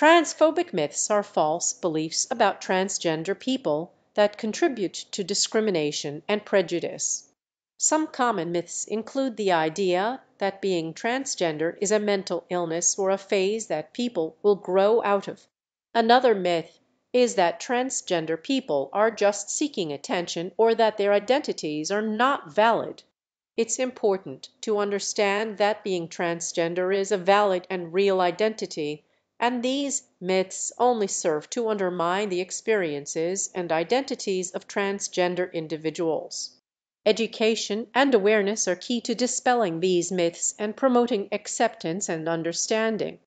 Transphobic myths are false beliefs about transgender people that contribute to discrimination and prejudice. Some common myths include the idea that being transgender is a mental illness or a phase that people will grow out of. Another myth is that transgender people are just seeking attention or that their identities are not valid. It's important to understand that being transgender is a valid and real identity, and these myths only serve to undermine the experiences and identities of transgender individuals. Education and awareness are key to dispelling these myths and promoting acceptance and understanding.